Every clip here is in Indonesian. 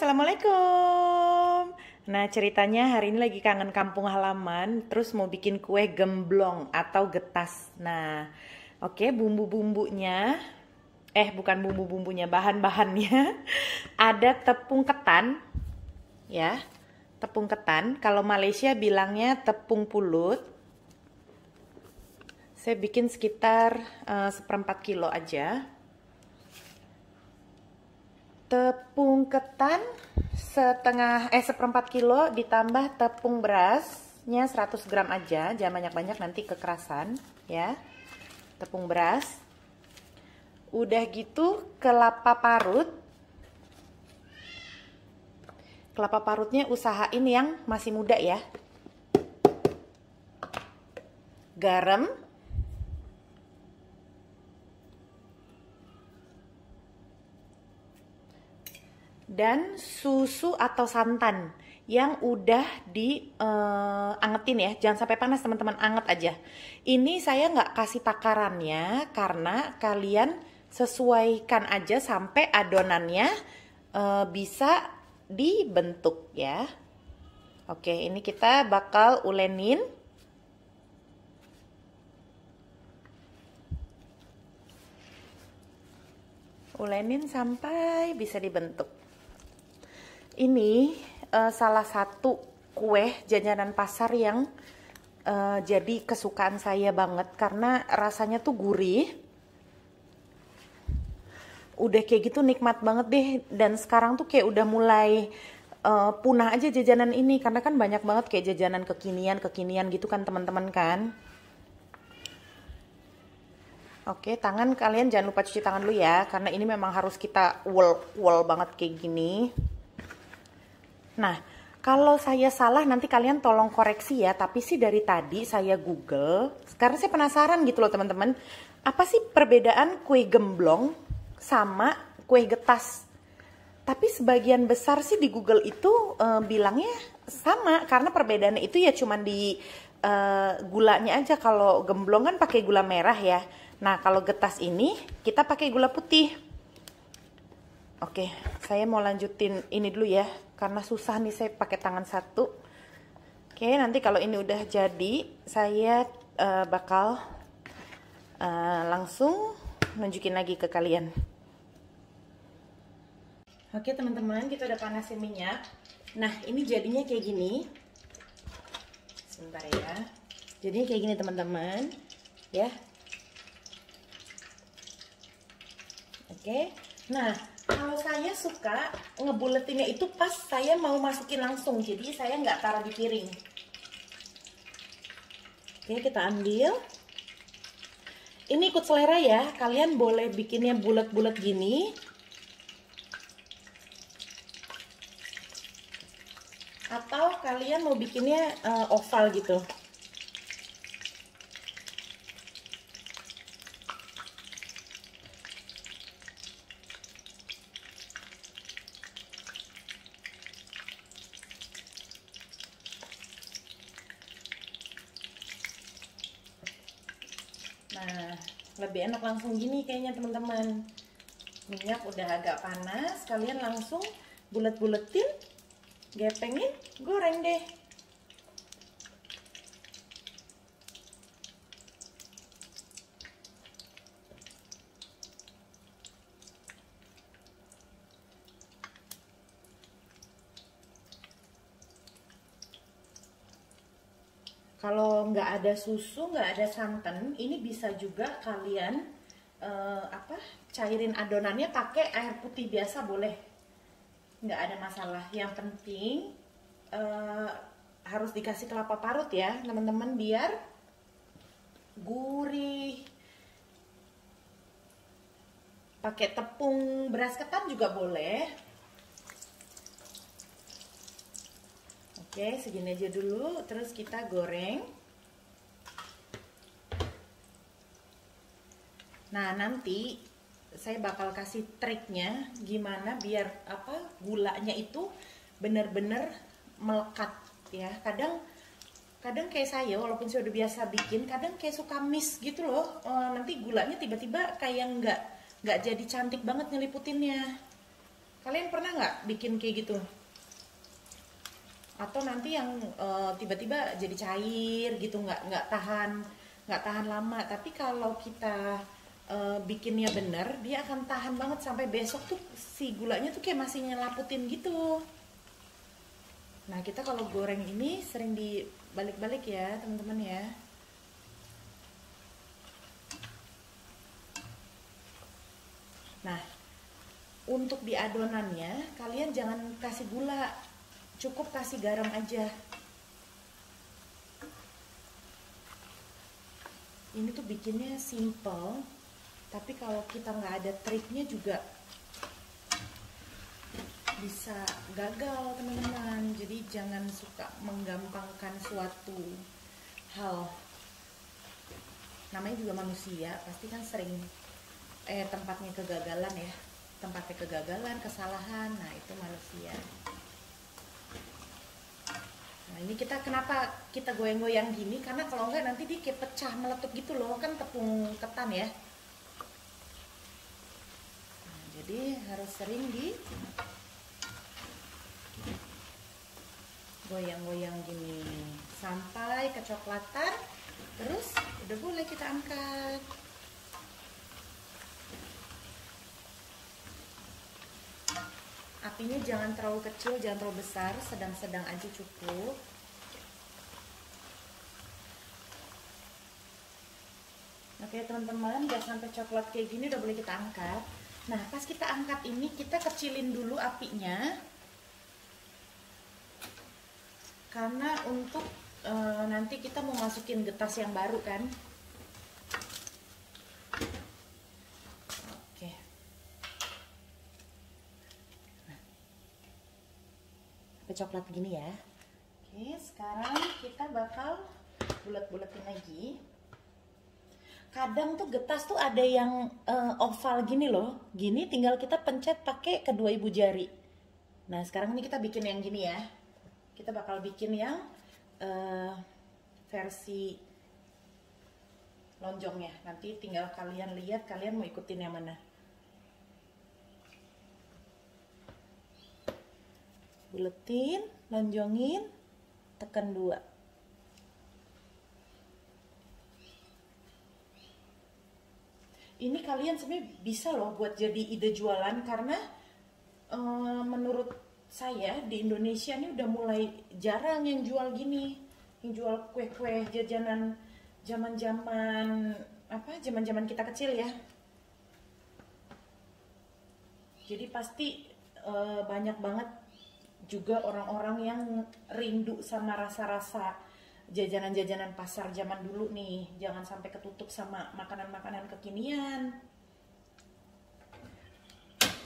Assalamualaikum. Nah, ceritanya hari ini lagi kangen kampung halaman, terus mau bikin kue gemblong atau getas. Nah, oke, bumbu-bumbunya eh bukan bumbu-bumbunya, bahan-bahannya ada tepung ketan ya. Tepung ketan, kalau Malaysia bilangnya tepung pulut. Saya bikin sekitar uh, seperempat kilo aja tepung ketan setengah eh seperempat kilo ditambah tepung berasnya 100 gram aja. Jangan banyak-banyak nanti kekerasan ya. Tepung beras. Udah gitu kelapa parut. Kelapa parutnya usahain yang masih muda ya. Garam dan susu atau santan yang udah diangetin uh, ya. Jangan sampai panas teman-teman. Anget aja. Ini saya nggak kasih takarannya karena kalian sesuaikan aja sampai adonannya uh, bisa dibentuk ya. Oke ini kita bakal ulenin. Ulenin sampai bisa dibentuk ini uh, salah satu kue jajanan pasar yang uh, jadi kesukaan saya banget karena rasanya tuh gurih. Udah kayak gitu nikmat banget deh dan sekarang tuh kayak udah mulai uh, punah aja jajanan ini karena kan banyak banget kayak jajanan kekinian kekinian gitu kan teman-teman kan. Oke, tangan kalian jangan lupa cuci tangan dulu ya, karena ini memang harus kita wol wol banget kayak gini. Nah, kalau saya salah nanti kalian tolong koreksi ya, tapi sih dari tadi saya Google, karena saya penasaran gitu loh teman-teman, apa sih perbedaan kue gemblong sama kue getas? Tapi sebagian besar sih di Google itu uh, bilangnya sama, karena perbedaannya itu ya cuma di uh, gulanya aja. Kalau gemblong kan pakai gula merah ya. Nah, kalau getas ini kita pakai gula putih. Oke, saya mau lanjutin ini dulu ya karena susah nih saya pakai tangan satu. Oke nanti kalau ini udah jadi saya uh, bakal uh, langsung nunjukin lagi ke kalian. Oke teman-teman kita udah panasin minyak. Nah ini jadinya kayak gini. Sebentar ya. Jadinya kayak gini teman-teman. Ya. Oke. Nah kalau saya suka ngebuletinnya itu pas saya mau masukin langsung jadi saya nggak taruh di piring. Oke kita ambil. Ini ikut selera ya kalian boleh bikinnya bulat-bulat gini. Atau kalian mau bikinnya uh, oval gitu Nah, lebih enak langsung gini kayaknya teman-teman. Minyak udah agak panas, kalian langsung bulet-buletin, gepengin, goreng deh. Kalau nggak ada susu, nggak ada santan, ini bisa juga kalian uh, apa cairin adonannya pakai air putih biasa boleh, nggak ada masalah. Yang penting uh, harus dikasih kelapa parut ya, teman-teman biar gurih. Pakai tepung beras ketan juga boleh. Oke, segini aja dulu. Terus kita goreng. Nah, nanti saya bakal kasih triknya gimana biar apa gulanya itu benar-benar melekat ya. Kadang kadang kayak saya walaupun saya udah biasa bikin, kadang kayak suka miss gitu loh. Oh, nanti gulanya tiba-tiba kayak nggak nggak jadi cantik banget nyeliputinnya. Kalian pernah nggak bikin kayak gitu atau nanti yang eh, tiba-tiba jadi cair gitu nggak nggak tahan nggak tahan lama. Tapi kalau kita uh, bikinnya bener dia akan tahan banget sampai besok tuh si gulanya tuh kayak masih nyelaputin gitu. Nah kita kalau goreng ini sering dibalik-balik ya teman-teman ya. Nah untuk di adonannya kalian jangan kasih gula cukup kasih garam aja. Ini tuh bikinnya simple tapi kalau kita nggak ada triknya juga bisa gagal teman-teman. Jadi jangan suka menggampangkan suatu hal. Namanya juga manusia pasti kan sering eh tempatnya kegagalan ya. Tempatnya kegagalan kesalahan nah itu manusia ini kita kenapa kita goyang-goyang gini? Karena kalau enggak nanti dia kayak pecah meletup gitu loh kan tepung ketan ya. Nah, jadi harus sering di goyang-goyang gini sampai kecoklatan. Terus udah boleh kita angkat. Apinya jangan terlalu kecil jangan terlalu besar sedang-sedang aja cukup. Oke teman-teman udah sampai coklat kayak gini udah boleh kita angkat. Nah pas kita angkat ini kita kecilin dulu apinya. Karena untuk e, nanti kita mau masukin getas yang baru kan coklat gini ya. Oke sekarang kita bakal bulat-bulatin lagi. Kadang tuh getas tuh ada yang uh, oval gini loh. Gini tinggal kita pencet pakai kedua ibu jari. Nah sekarang ini kita bikin yang gini ya. Kita bakal bikin yang uh, versi lonjongnya. Nanti tinggal kalian lihat kalian mau ikutin yang mana buletin lonjongin tekan dua. Ini kalian sebenarnya bisa loh buat jadi ide jualan karena uh, menurut saya di Indonesia ini udah mulai jarang yang jual gini. Yang jual kue-kue jajanan zaman-zaman apa zaman-zaman kita kecil ya. Jadi pasti uh, banyak banget juga orang-orang yang rindu sama rasa-rasa jajanan-jajanan pasar zaman dulu nih. Jangan sampai ketutup sama makanan-makanan kekinian.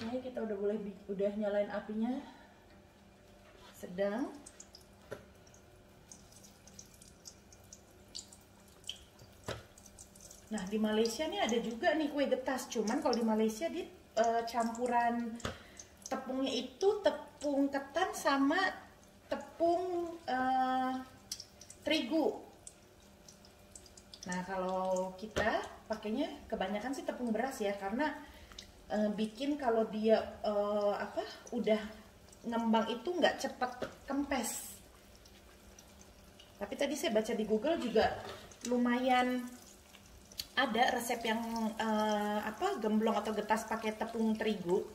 Ini kita udah boleh udah nyalain apinya. Sedang. Nah di Malaysia nih ada juga nih kue getas. Cuman kalau di Malaysia di uh, campuran tepungnya itu tepung ketan sama tepung uh, terigu. Nah, kalau kita pakainya kebanyakan sih tepung beras ya karena uh, bikin kalau dia uh, apa udah ngembang itu nggak cepat kempes. Tapi tadi saya baca di Google juga lumayan ada resep yang uh, apa gemblong atau getas pakai tepung terigu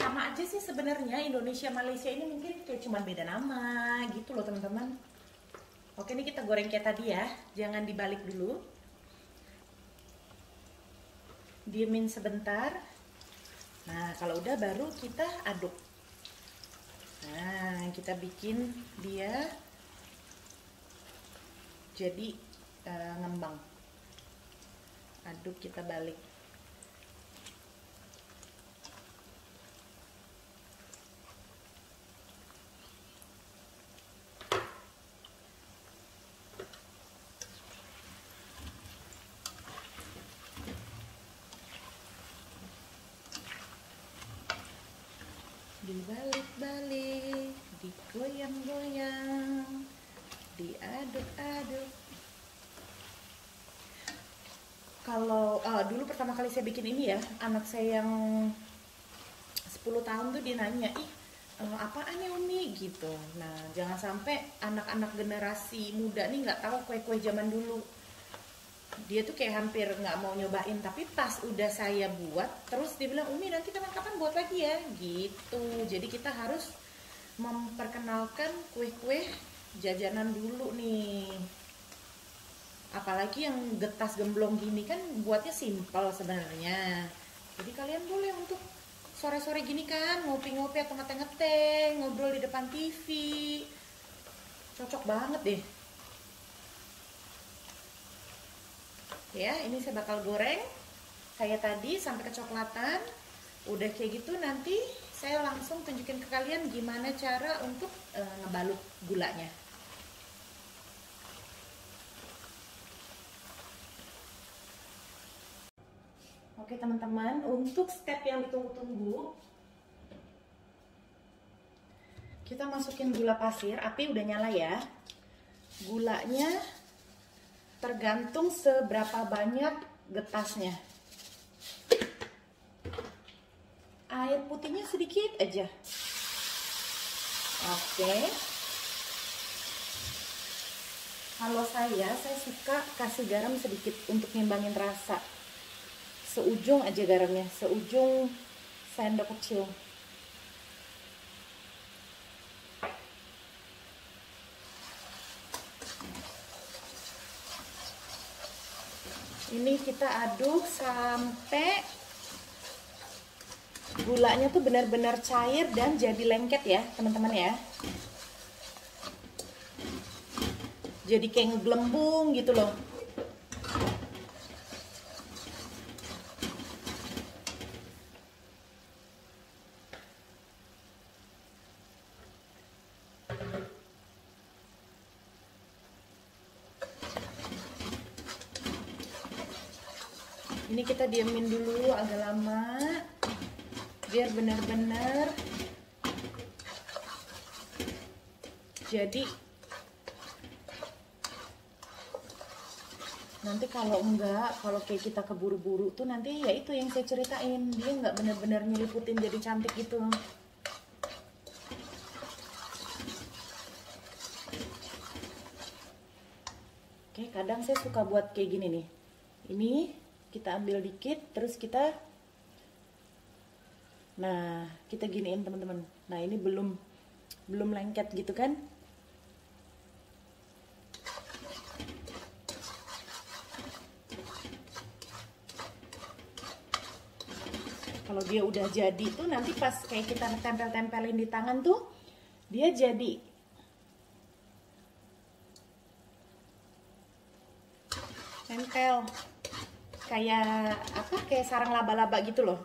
sama aja sih sebenarnya Indonesia Malaysia ini mungkin kayak cuma beda nama gitu loh teman-teman. Oke ini kita goreng kayak tadi ya. Jangan dibalik dulu. Diemin sebentar. Nah kalau udah baru kita aduk. Nah kita bikin dia jadi uh, ngembang. Aduk kita balik dibalik-balik digoyang-goyang diaduk-aduk kalau uh, dulu pertama kali saya bikin ini ya anak saya yang 10 10 tahun tuh dia nanya ih uh, apaan ya Umi? Gitu. Nah jangan sampai anak-anak generasi muda nih nggak tahu kue-kue zaman dulu dia tuh kayak hampir nggak mau nyobain tapi pas udah saya buat terus dia bilang Umi nanti kapan-kapan buat lagi ya? Gitu. Jadi kita harus memperkenalkan kue-kue jajanan dulu nih. Apalagi yang getas gemblong gini kan buatnya simpel sebenarnya. Jadi kalian boleh untuk sore-sore gini kan ngopi-ngopi atau ngeteh-ngeteh ngobrol di depan TV cocok banget deh ya ini saya bakal goreng kayak tadi sampai kecoklatan. Udah kayak gitu nanti saya langsung tunjukin ke kalian gimana cara untuk e, ngebalut gulanya. Oke teman-teman, untuk step yang ditunggu-tunggu Kita masukin gula pasir, api udah nyala ya. Gulanya tergantung seberapa banyak getasnya. Air putihnya sedikit aja. Oke. Kalau saya, saya suka kasih garam sedikit untuk ngimbangin rasa. Seujung aja garamnya seujung sendok kecil ini kita aduk sampai gulanya tuh benar-benar cair dan jadi lengket ya teman-teman ya. Jadi kayak gelembung gitu loh ini kita diamin dulu agak lama. Biar benar-benar. Jadi nanti kalau enggak kalau kayak kita keburu-buru tuh nanti ya itu yang saya ceritain. Dia nggak benar-benar nyeliputin jadi cantik gitu. Oke kadang saya suka buat kayak gini nih. Ini kita ambil dikit terus kita nah kita giniin teman-teman. Nah ini belum belum lengket gitu kan? Kalau dia udah jadi tuh nanti pas kayak kita tempel-tempelin di tangan tuh dia jadi. Tempel kayak apa kayak sarang laba-laba gitu loh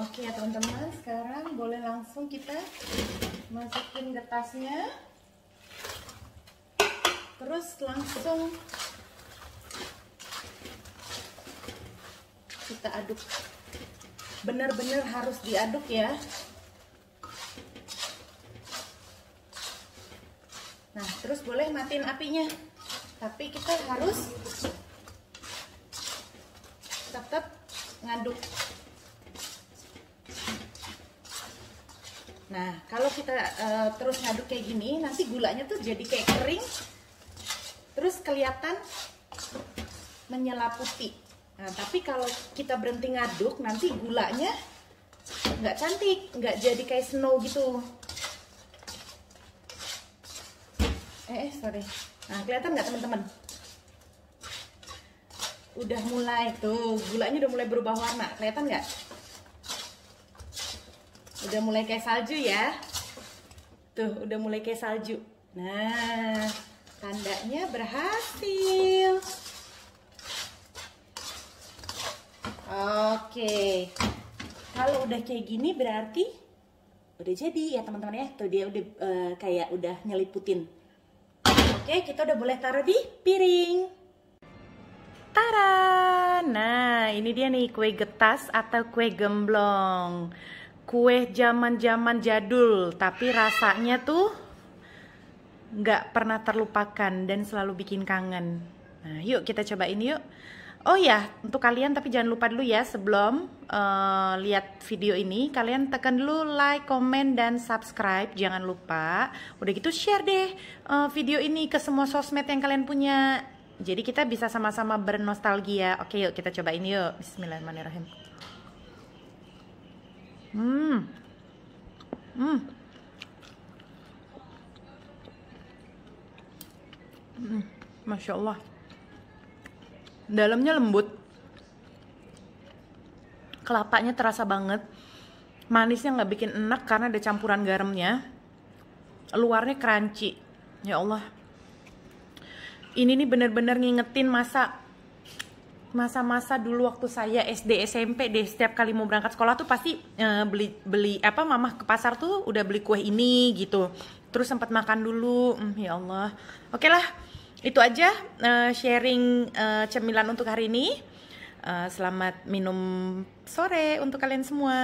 Oke ya teman-teman, sekarang boleh langsung kita masukin getasnya. Terus langsung kita aduk. Benar-benar harus diaduk ya. Nah, terus boleh matiin apinya. Tapi kita harus tetap ngaduk. Nah, kalau kita uh, terus ngaduk kayak gini, nanti gulanya tuh jadi kayak kering. Terus kelihatan menyelaputi. Nah, tapi kalau kita berhenti ngaduk, nanti gulanya nggak cantik, nggak jadi kayak snow gitu. Eh, eh sorry. Nah kelihatan nggak teman-teman? Udah mulai tuh. Gulanya udah mulai berubah warna. Kelihatan nggak? Udah mulai kayak salju ya? Tuh udah mulai kayak salju. Nah tandanya berhasil. Oke. Kalau udah kayak gini berarti udah jadi ya teman-teman ya. Tuh dia udah uh, kayak udah nyeliputin Oke, kita udah boleh taruh di piring. Tara! Nah, ini dia nih kue getas atau kue gemblong. Kue zaman-zaman jadul, tapi rasanya tuh nggak pernah terlupakan dan selalu bikin kangen. Nah, yuk kita cobain yuk. Oh ya, untuk kalian tapi jangan lupa dulu ya sebelum uh, lihat video ini, kalian tekan dulu like, comment, dan subscribe. Jangan lupa. Udah gitu share deh uh, video ini ke semua sosmed yang kalian punya. Jadi kita bisa sama-sama bernostalgia. Oke, yuk kita cobain yuk. Bismillahirrahmanirrahim. Hmm. Hmm. Hmm. Masya Allah dalamnya lembut. Kelapanya terasa banget. Manisnya nggak bikin enak karena ada campuran garamnya. Luarnya crunchy. Ya Allah. Ini nih bener-bener ngingetin masa masa-masa dulu waktu saya SD SMP deh. Setiap kali mau berangkat sekolah tuh pasti uh, beli beli apa mama ke pasar tuh udah beli kue ini gitu. Terus sempat makan dulu. Hmm, ya Allah. Oke okay lah itu aja uh, sharing uh, cemilan untuk hari ini. Uh, selamat minum sore untuk kalian semua.